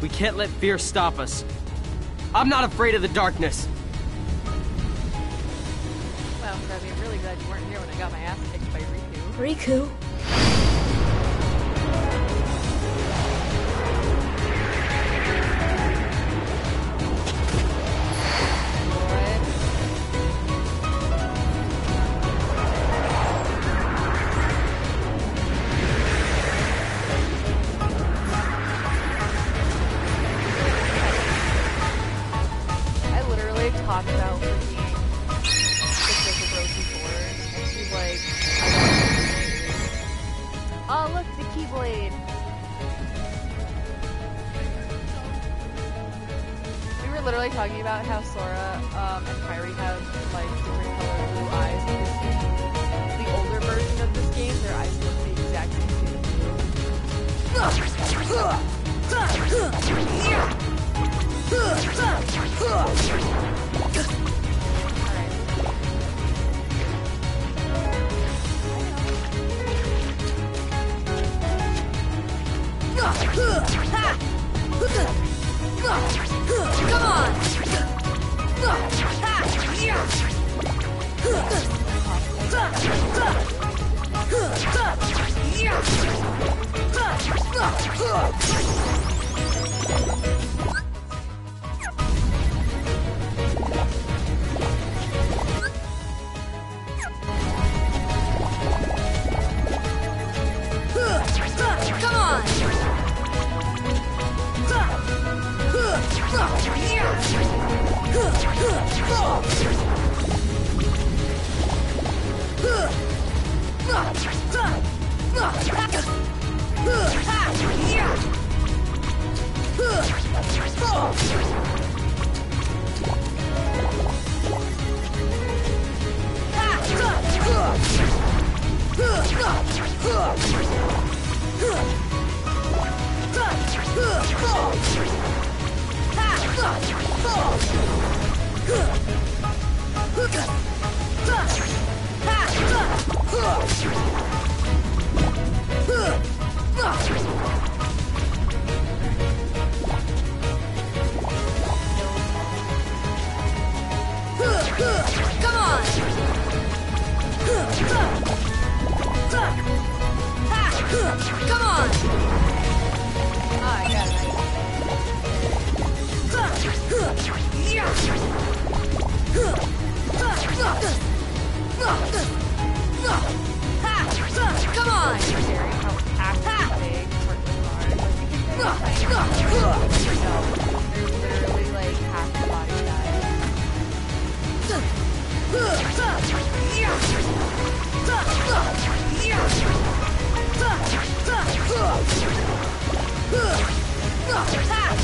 We can't let fear stop us. I'm not afraid of the darkness. Well, I'd be really glad you weren't here when I got my ass kicked by Riku. Riku? Come on!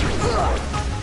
报告。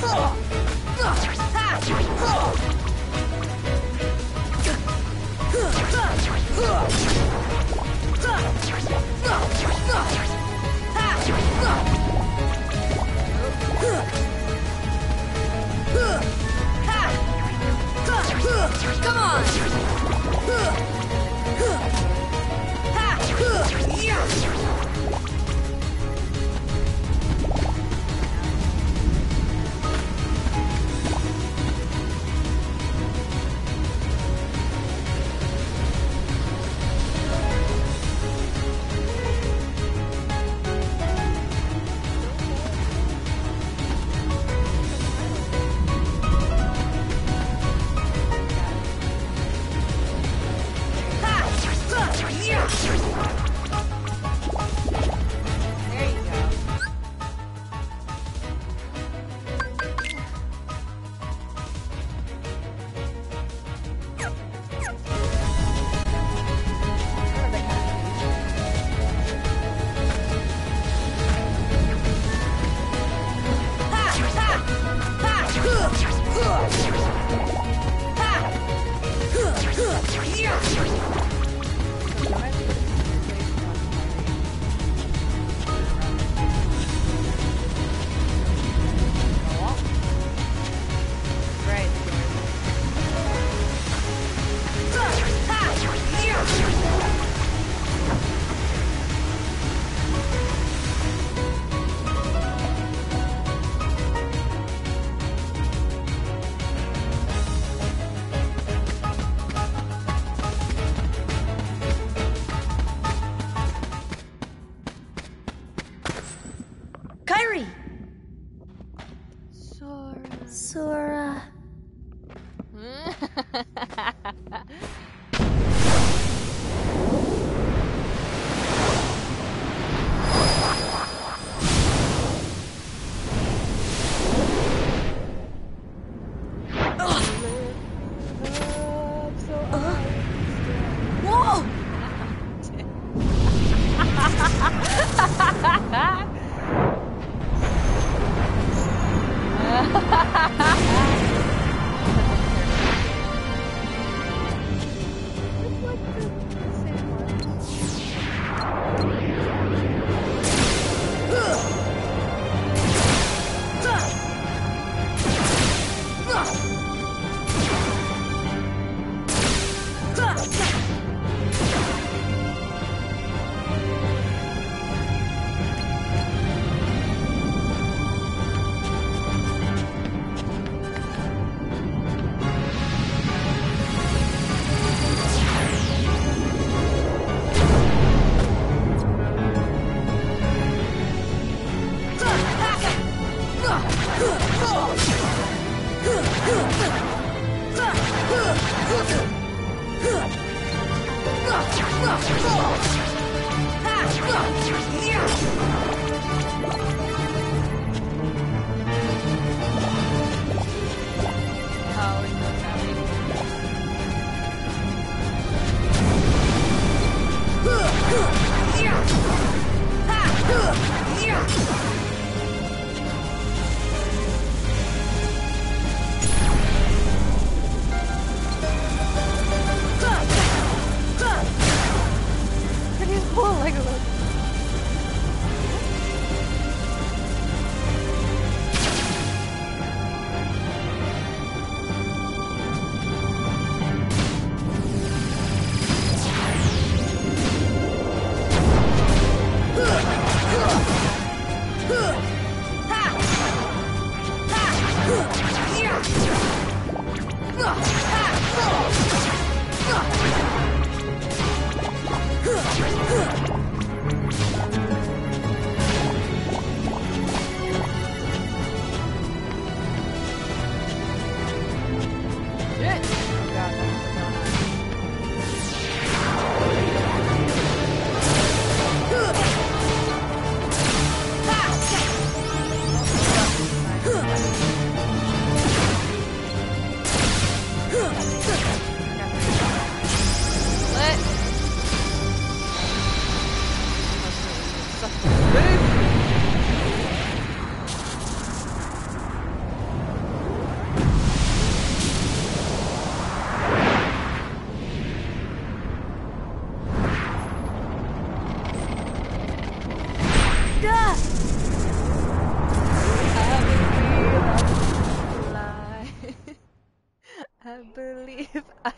Come on! Ha! Yeah!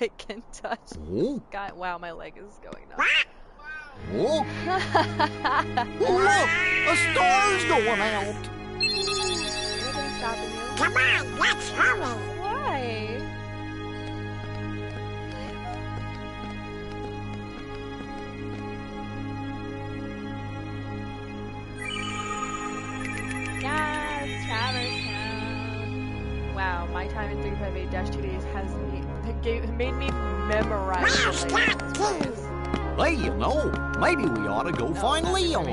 I can touch. Oh, God, wow, my leg is going up. oh, look, a star's going out. Nothing's stopping you. Come on, let's hurry. Why? Yes, Traverse Town. Wow, my time in 358-2 days has me, gave, made me memorize. Wow, the layout stop, of this Hey, you know, maybe we ought to go No, find Leon.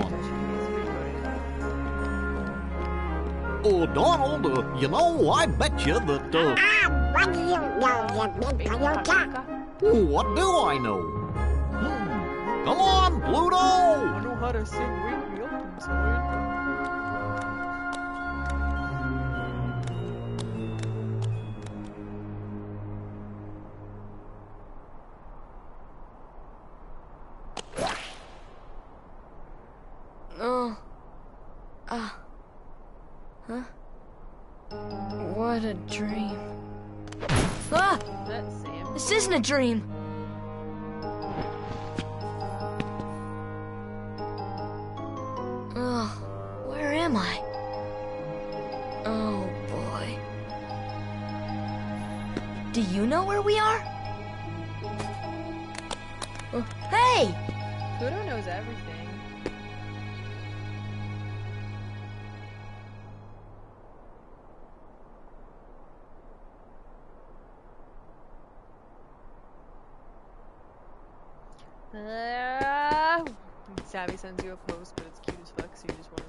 Oh, Donald, uh, you know, I bet you that, uh, Ah, what do you know, you big Toyota. Toyota? what do I know? Hmm. Come on, Pluto! I know how to sing Wake Me Up What a dream. Ah! Is that Sam? This isn't a dream. Oh, where am I? Oh boy. Do you know where we are? Uh, hey! Pluto knows everything. Uh, Savvy sends you a post, but it's cute as fuck, so you just want to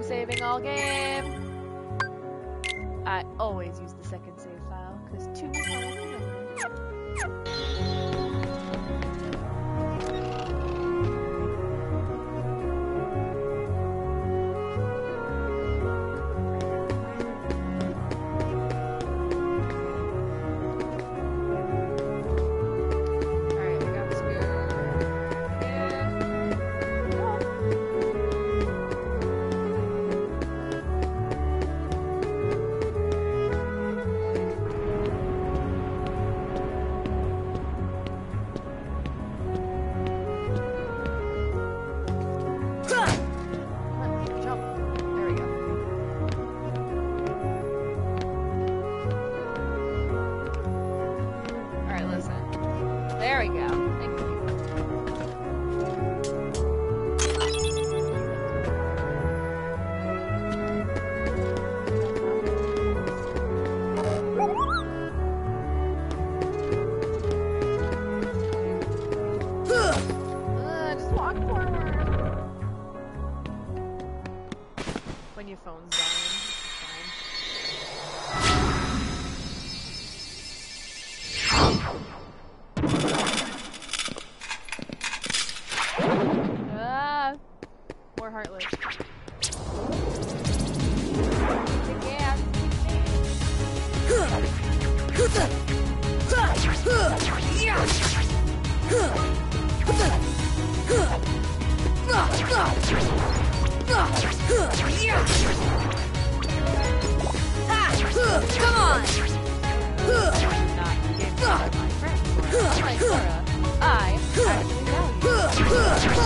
time saving all game. I always use the second save file because two is my lucky number. Sora. I actually value